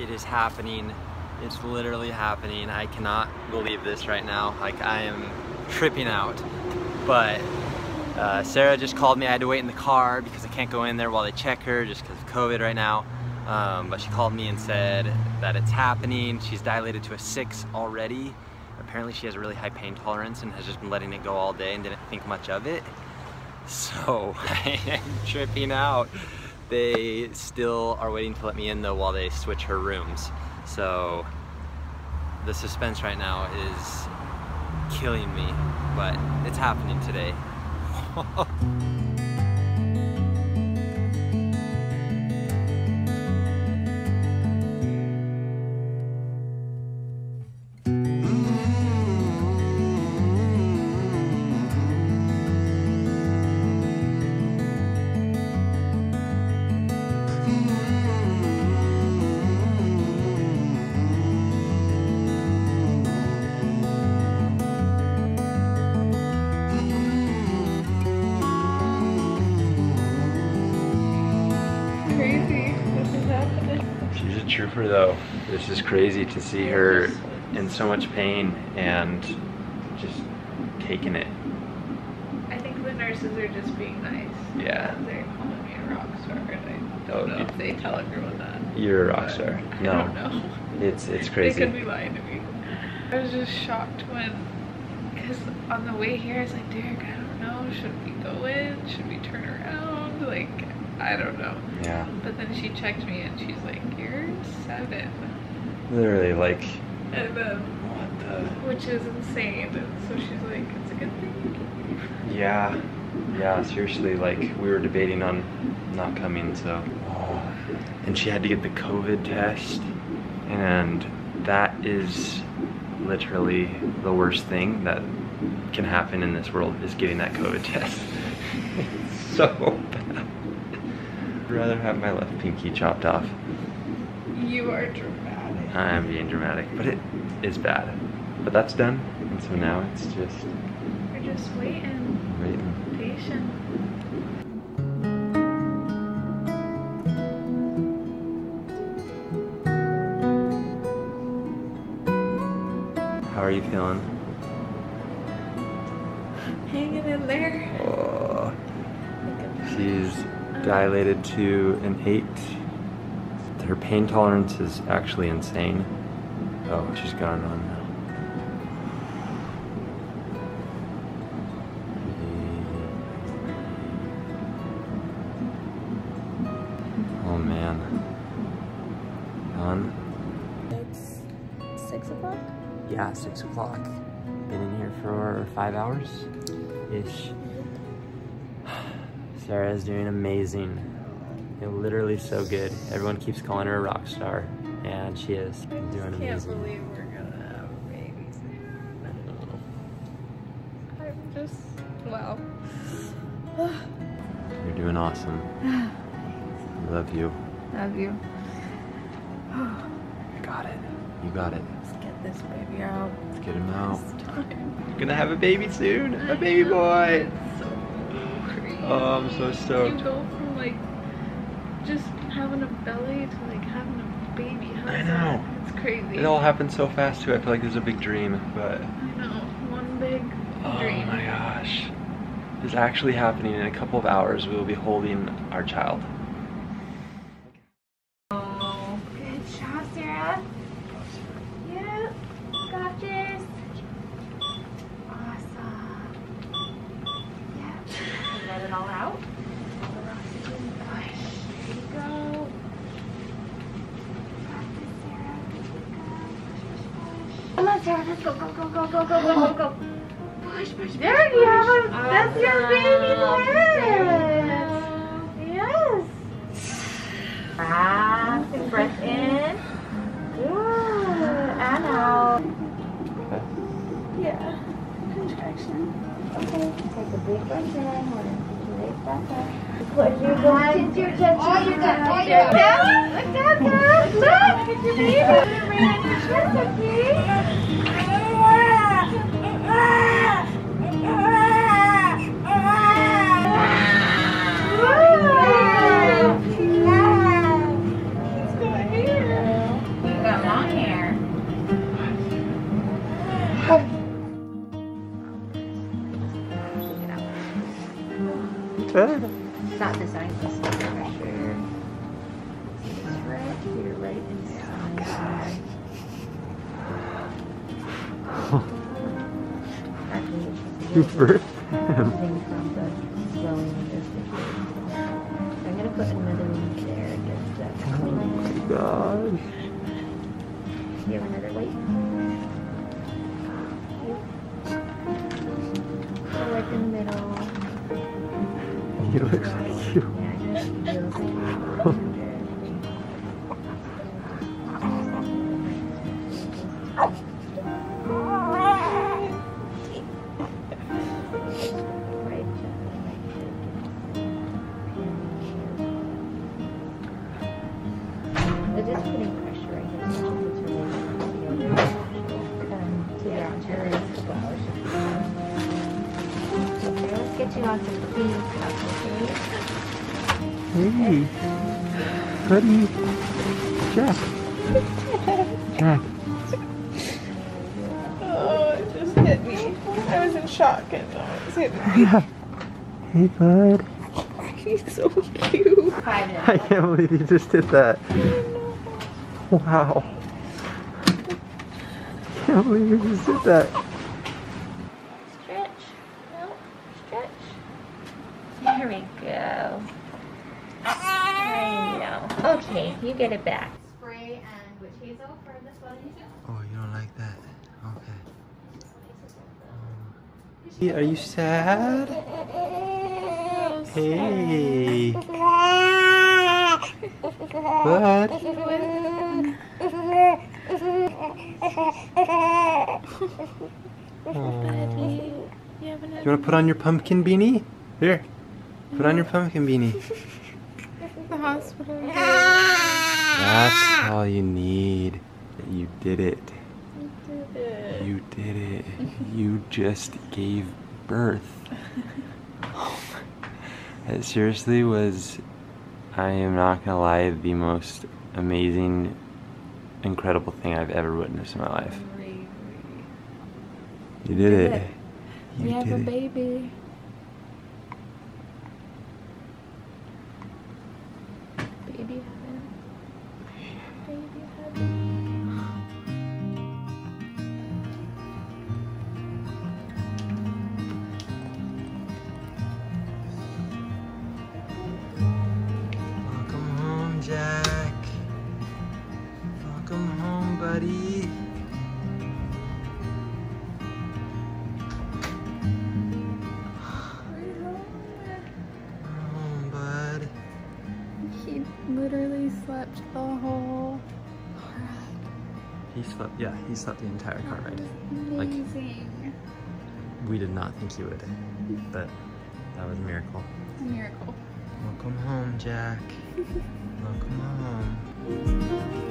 It is happening. It's literally happening. I cannot believe this right now. Like I am tripping out. But uh, Sarah just called me. I had to wait in the car because I can't go in there while they check her just because of COVID right now. Um, but she called me and said that it's happening. She's dilated to a six already. Apparently she has a really high pain tolerance and has just been letting it go all day and didn't think much of it. So I am tripping out. They still are waiting to let me in though while they switch her rooms. So the suspense right now is killing me, but it's happening today. trooper though. It's just crazy to see her in so much pain and just taking it. I think the nurses are just being nice. Yeah. They're calling me a rock star, and I Oh, don't know if they tell everyone that. You're a rock star. I No, don't know. it's it's crazy. They could be lying to me. I was just shocked when, because on the way here, I was like, Derik, I don't know. Should we go in? Should we turn around? Like, I don't know. Yeah, But then she checked me and she's like, you're seven. literally like And then, what the? which is insane. And so she's like, it's a good thing. Yeah, yeah. Seriously, like we were debating on not coming, so. Oh. And she had to get the COVID test, and that is literally the worst thing that can happen in this world is getting that COVID test. it's so bad. I'd rather have my left pinky chopped off. You are dramatic. I'm being dramatic, but it is bad. But that's done, and so now it's just We're just waiting. waiting. Patient. How are you feeling? Hanging in there. Dilated to an eight. Her pain tolerance is actually insane. Oh, she's gone on now. Oh man. On? It's six o'clock. Yeah, six o'clock. Been in here for five hours ish. Sarah is doing amazing. It literally so good. Everyone keeps calling her a rock star, and she is doing amazing. I Can't believe we're gonna have a baby soon. I'm just, wow. You're doing awesome. Love you. Love you. I got it. You got it. Let's get this baby out. Let's get him out. You're gonna have a baby soon. A baby boy. Oh, I'm so stoked. You go from like just having a belly to like having a baby. How's I that? know. It's crazy. It all happened so fast too. I feel like it was a big dream, but I know. One big Oh dream. Oh my gosh. It's actually happening in a couple of hours. We will be holding our child. Oh. Good job, Sarah. Yeah. Got this. Awesome. Yeah. Let it all out. All the oxygen. Push. There you go. Got this, Sarah. Good to go. Push, push, push. Come on, Sarah. Let's go, go, go, go, go, go, go, go, go. Push, push, push. There you have it. That's your baby head. Yes. Ah, big breath in. Good. And out. Yeah. Contraction. Okay. Take a big breath in. Hold it. What you going to do, you got, all you got. Look down, guys. Look, at your baby. Right on your chest, okay? It's not designed to stop pressure. It's right here, right inside. Oh, it's You just birthed the swelling of this tissue. I'm gonna put another one there to clean it. God. You have another weight? He looks like you. Putting pressure. Hey, buddy. Jack. Jack. Oh, it just hit me. I was in shock and no, it was me. Yeah. Hey, bud. He's so cute. I can't believe you just did that. Wow. I can't believe you just did that. There we go. I know. Okay, you get it back. Spray and witch hazel for the swelling. Oh, you don't like that? Okay. Are you sad? Hey. Bud. You haven't You want to put on your pumpkin beanie? Here. Put on your pumpkin beanie. the hospital. That's all you need. You did it. You did it. You did it. you just gave birth. It seriously was, I am not gonna lie, the most amazing, incredible thing I've ever witnessed in my life. You did did it. it. You We have a. Baby literally slept the whole car ride. He slept, yeah, he slept the entire car ride. Amazing. We did not think he would, but that was a miracle. A miracle. Welcome home, Jack. Welcome home.